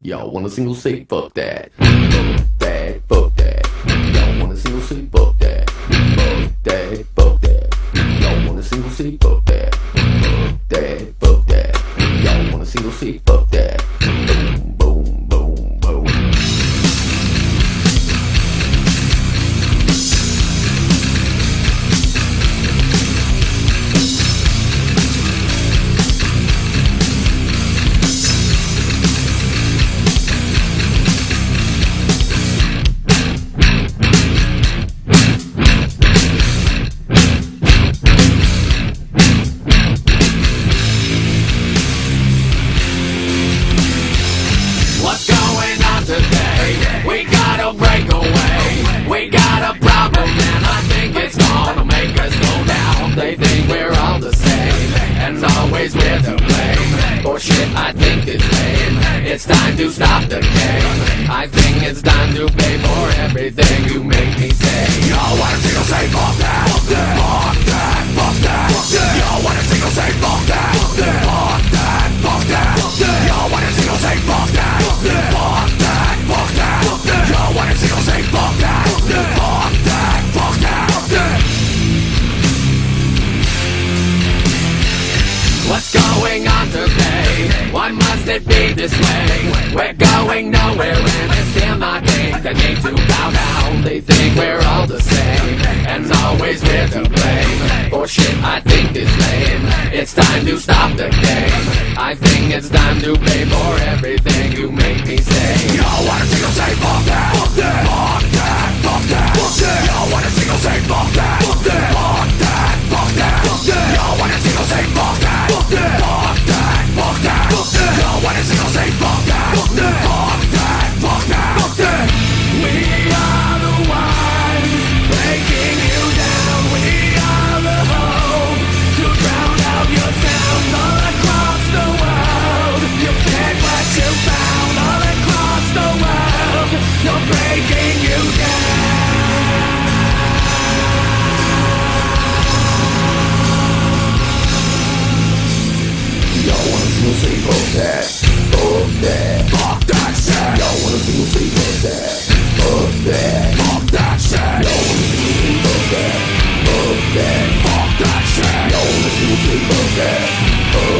Y'all want a single say fuck that. Fuck that, fuck that. Y'all want a single say fuck that. Fuck that, fuck that. Y'all want a single say fuck that. Fuck that, fuck that. Y'all want single say fuck that. always we're to blame. For shit I think is lame. It's time to stop the game. I think it's time to pay for everything you made going on? Why must it be this way? We're going nowhere and it's still my thing. They need to bow down. They think we're all the same and always we're to blame for shit I think is lame. It's time to stop the game. I think it's time to pay for everything you make me say.